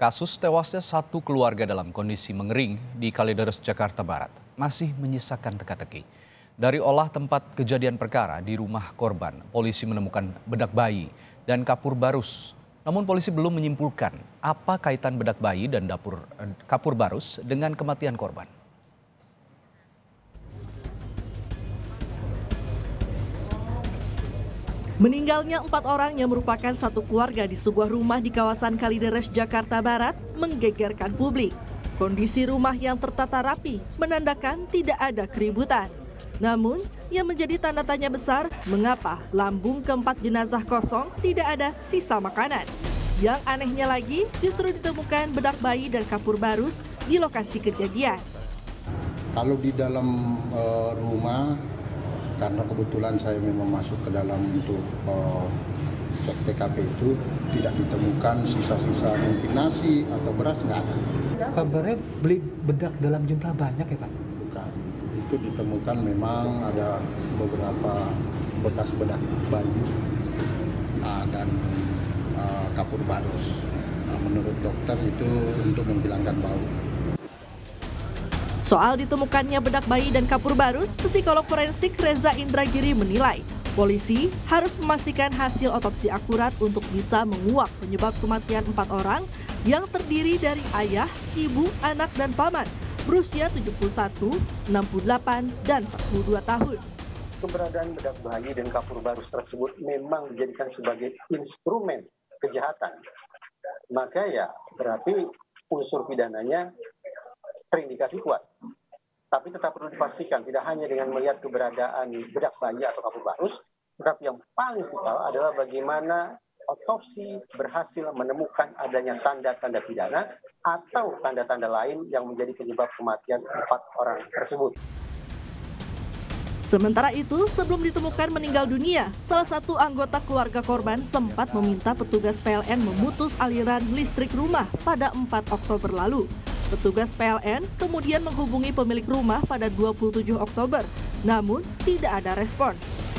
Kasus tewasnya satu keluarga dalam kondisi mengering di Kalideres, Jakarta Barat masih menyisakan teka-teki. Dari olah tempat kejadian perkara di rumah korban, polisi menemukan bedak bayi dan kapur barus. Namun polisi belum menyimpulkan apa kaitan bedak bayi dan dapur eh, kapur barus dengan kematian korban. Meninggalnya empat orang yang merupakan satu keluarga di sebuah rumah di kawasan Kalideres, Jakarta Barat menggegerkan publik. Kondisi rumah yang tertata rapi menandakan tidak ada keributan. Namun, yang menjadi tanda tanya besar, mengapa lambung keempat jenazah kosong tidak ada sisa makanan. Yang anehnya lagi, justru ditemukan bedak bayi dan kapur barus di lokasi kejadian. Kalau di dalam uh, rumah karena kebetulan saya memang masuk ke dalam untuk uh, cek TKP itu tidak ditemukan sisa-sisa mungkin nasi atau beras nggak ada. Kabarnya beli bedak dalam jumlah banyak ya Pak? Bukan. Itu ditemukan memang ada beberapa bekas bedak bayi uh, dan uh, kapur barus. Nah, menurut dokter itu untuk menghilangkan bau. Soal ditemukannya bedak bayi dan kapur barus, psikolog forensik Reza Indragiri menilai polisi harus memastikan hasil otopsi akurat untuk bisa menguak penyebab kematian empat orang yang terdiri dari ayah, ibu, anak, dan paman berusia 71, 68, dan 42 tahun. Keberadaan bedak bayi dan kapur barus tersebut memang dijadikan sebagai instrumen kejahatan. Maka ya berarti unsur pidananya terindikasi kuat. Tapi tetap perlu dipastikan tidak hanya dengan melihat keberadaan bedak bayi atau kapur barus, tetapi yang paling vital adalah bagaimana otopsi berhasil menemukan adanya tanda-tanda pidana atau tanda-tanda lain yang menjadi penyebab kematian empat orang tersebut. Sementara itu, sebelum ditemukan meninggal dunia, salah satu anggota keluarga korban sempat meminta petugas PLN memutus aliran listrik rumah pada 4 Oktober lalu. Petugas PLN kemudian menghubungi pemilik rumah pada 27 Oktober, namun tidak ada respons.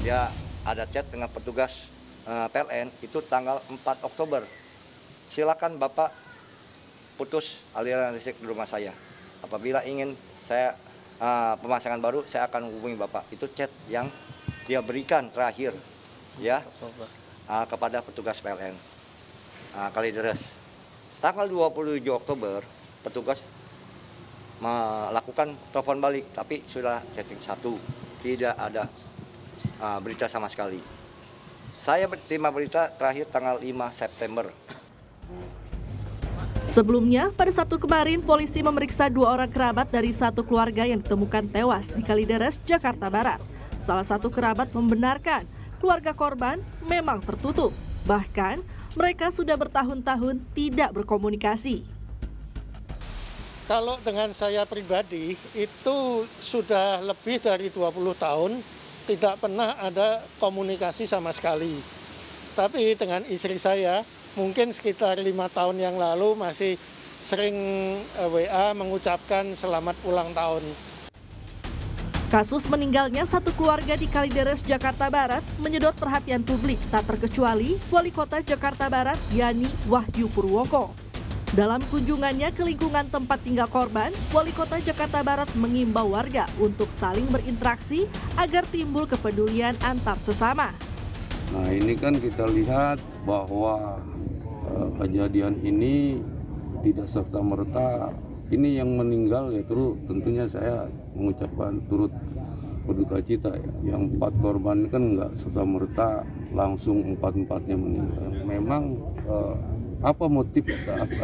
Ya, ada chat dengan petugas uh, PLN itu tanggal 4 Oktober. Silakan Bapak putus aliran listrik di rumah saya. Apabila ingin saya uh, pemasangan baru, saya akan hubungi Bapak. Itu chat yang dia berikan terakhir ya uh, kepada petugas PLN uh, Kalideres. Tanggal 27 Oktober petugas melakukan telepon balik, tapi sudah setting satu, tidak ada uh, berita sama sekali. Saya terima berita terakhir tanggal 5 September. Sebelumnya, pada Sabtu kemarin, polisi memeriksa dua orang kerabat dari satu keluarga yang ditemukan tewas di Kalideres, Jakarta Barat. Salah satu kerabat membenarkan keluarga korban memang tertutup. Bahkan, mereka sudah bertahun-tahun tidak berkomunikasi. Kalau dengan saya pribadi itu sudah lebih dari 20 tahun tidak pernah ada komunikasi sama sekali. Tapi dengan istri saya mungkin sekitar lima tahun yang lalu masih sering eh, WA mengucapkan selamat ulang tahun. Kasus meninggalnya satu keluarga di Kalideres, Jakarta Barat menyedot perhatian publik tak terkecuali Wali Kota Jakarta Barat Yani Wahyu Purwoko. Dalam kunjungannya ke lingkungan tempat tinggal korban, Wali Kota Jakarta Barat mengimbau warga untuk saling berinteraksi agar timbul kepedulian antar sesama. Nah ini kan kita lihat bahwa uh, kejadian ini tidak serta merta ini yang meninggal ya terus tentunya saya mengucapkan turut berduka cita ya. Yang empat korban kan nggak serta merta langsung empat empatnya meninggal. Memang uh, apa motif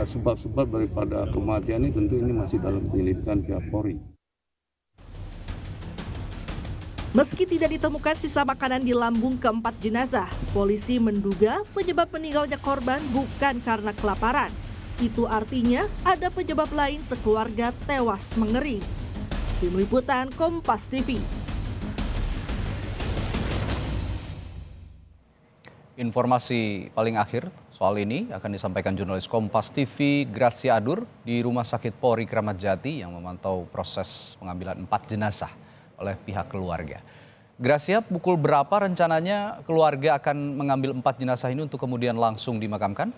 sebab-sebab daripada kematian ini tentu ini masih dalam penyelidikan pihak Polri. Meski tidak ditemukan sisa makanan di lambung keempat jenazah, polisi menduga penyebab meninggalnya korban bukan karena kelaparan. Itu artinya ada penyebab lain sekeluarga tewas mengering. Tim Liputan Kompas TV. Informasi paling akhir soal ini akan disampaikan jurnalis Kompas TV Gracia Adur di Rumah Sakit Polri Kramat Jati yang memantau proses pengambilan empat jenazah oleh pihak keluarga. Gracia, pukul berapa rencananya keluarga akan mengambil empat jenazah ini untuk kemudian langsung dimakamkan?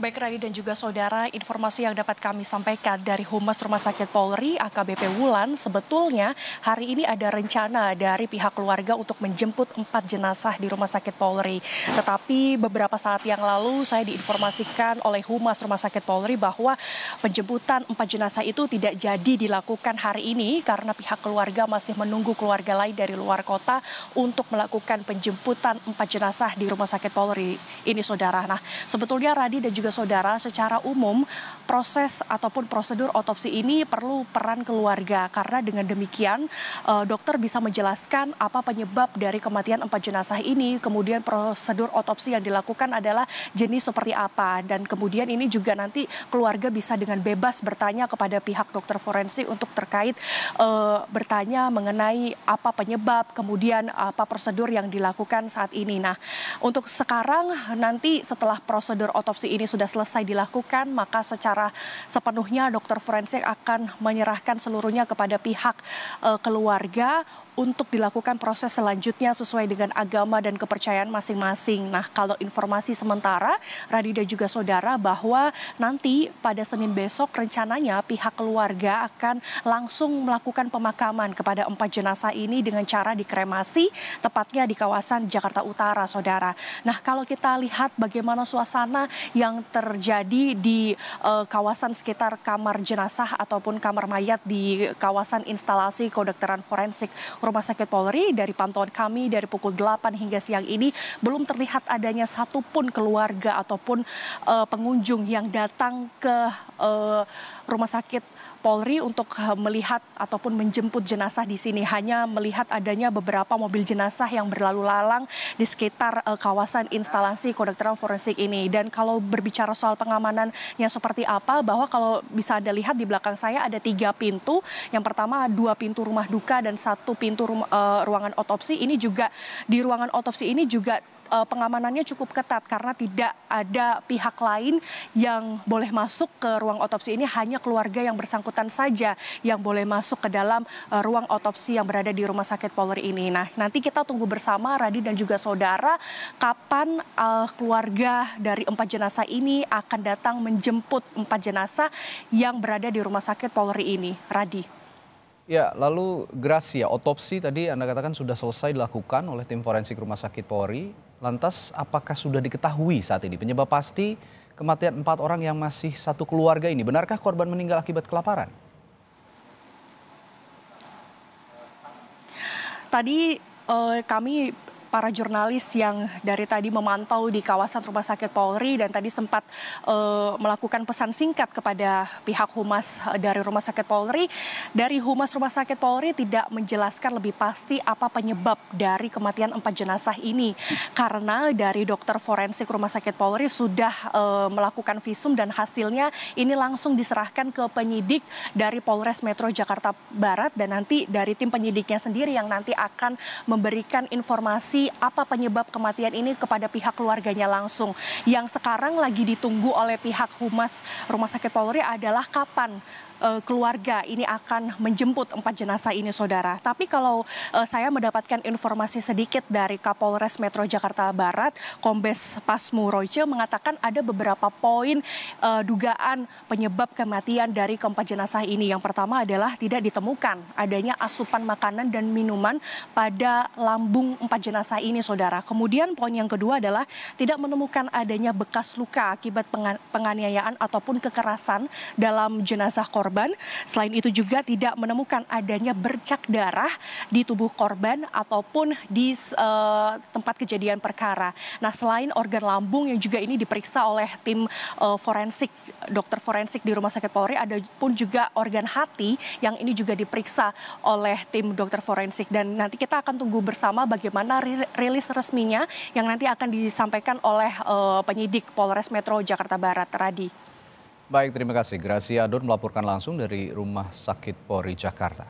Baik Radi dan juga saudara, informasi yang dapat kami sampaikan dari Humas Rumah Sakit Polri AKBP Wulan, sebetulnya hari ini ada rencana dari pihak keluarga untuk menjemput empat jenazah di Rumah Sakit Polri. Tetapi beberapa saat yang lalu saya diinformasikan oleh Humas Rumah Sakit Polri bahwa penjemputan empat jenazah itu tidak jadi dilakukan hari ini karena pihak keluarga masih menunggu keluarga lain dari luar kota untuk melakukan penjemputan empat jenazah di Rumah Sakit Polri. Ini saudara. Nah, sebetulnya Radi dan juga saudara, secara umum proses ataupun prosedur otopsi ini perlu peran keluarga. Karena dengan demikian eh, dokter bisa menjelaskan apa penyebab dari kematian empat jenazah ini, kemudian prosedur otopsi yang dilakukan adalah jenis seperti apa. Dan kemudian ini juga nanti keluarga bisa dengan bebas bertanya kepada pihak dokter forensik untuk terkait uh, bertanya mengenai apa penyebab kemudian apa prosedur yang dilakukan saat ini. Nah, untuk sekarang nanti setelah prosedur otopsi ini sudah sudah selesai dilakukan, maka secara sepenuhnya dokter forensik akan menyerahkan seluruhnya kepada pihak uh, keluarga untuk dilakukan proses selanjutnya sesuai dengan agama dan kepercayaan masing-masing. Nah, kalau informasi sementara, Radi dan juga saudara bahwa nanti pada Senin besok rencananya pihak keluarga akan langsung melakukan pemakaman kepada empat jenazah ini dengan cara dikremasi, tepatnya di kawasan Jakarta Utara, saudara. Nah, kalau kita lihat bagaimana suasana yang terjadi di uh, kawasan sekitar kamar jenazah ataupun kamar mayat di kawasan instalasi kedokteran forensik Rumah Sakit Polri dari pantauan kami dari pukul 8 hingga siang ini belum terlihat adanya satupun keluarga ataupun uh, pengunjung yang datang ke uh, Rumah Sakit Polri untuk uh, melihat ataupun menjemput jenazah di sini. Hanya melihat adanya beberapa mobil jenazah yang berlalu lalang di sekitar uh, kawasan instalasi kedokteran forensik ini. Dan kalau berbicara soal pengamanan yang seperti apa bahwa kalau bisa Anda lihat di belakang saya ada tiga pintu. Yang pertama dua pintu rumah duka dan satu pintu pintu uh, ruangan otopsi. Ini juga di ruangan otopsi ini juga uh, pengamanannya cukup ketat karena tidak ada pihak lain yang boleh masuk ke ruang otopsi ini hanya keluarga yang bersangkutan saja yang boleh masuk ke dalam uh, ruang otopsi yang berada di Rumah Sakit Polri ini. Nah, nanti kita tunggu bersama Radi dan juga saudara kapan uh, keluarga dari empat jenazah ini akan datang menjemput empat jenazah yang berada di Rumah Sakit Polri ini. Radi. Ya, lalu Gracia, otopsi tadi Anda katakan sudah selesai dilakukan oleh tim forensik Rumah Sakit Polri. Lantas apakah sudah diketahui saat ini penyebab pasti kematian empat orang yang masih satu keluarga ini? Benarkah korban meninggal akibat kelaparan? Tadi uh, kami para jurnalis yang dari tadi memantau di kawasan Rumah Sakit Polri dan tadi sempat uh, melakukan pesan singkat kepada pihak humas eh, dari Rumah Sakit Polri. Dari humas Rumah Sakit Polri tidak menjelaskan lebih pasti apa penyebab dari kematian empat jenazah ini karena dari dokter forensik Rumah Sakit Polri sudah uh, melakukan visum dan hasilnya ini langsung diserahkan ke penyidik dari Polres Metro Jakarta Barat dan nanti dari tim penyidiknya sendiri yang nanti akan memberikan informasi apa penyebab kematian ini kepada pihak keluarganya langsung. Yang sekarang lagi ditunggu oleh pihak humas Rumah Sakit Polri adalah kapan uh, keluarga ini akan menjemput empat jenazah ini, saudara. Tapi kalau uh, saya mendapatkan informasi sedikit dari Kapolres Metro Jakarta Barat, Kombes Pasmu Royce mengatakan ada beberapa poin uh, dugaan penyebab kematian dari keempat jenazah ini. Yang pertama adalah tidak ditemukan adanya asupan makanan dan minuman pada lambung empat jenazah ini, saudara. Kemudian poin yang kedua adalah tidak menemukan adanya bekas luka akibat penganiayaan ataupun kekerasan dalam jenazah korban korban. Selain itu juga tidak menemukan adanya bercak darah di tubuh korban ataupun di uh, tempat kejadian perkara. Nah, selain organ lambung yang juga ini diperiksa oleh tim uh, forensik, dokter forensik di Rumah Sakit Polri, ada pun juga organ hati yang ini juga diperiksa oleh tim dokter forensik. Dan nanti kita akan tunggu bersama bagaimana rilis resminya yang nanti akan disampaikan oleh uh, penyidik Polres Metro Jakarta Barat, Radi. Baik, terima kasih. Gracia Adon melaporkan langsung dari Rumah Sakit Polri Jakarta.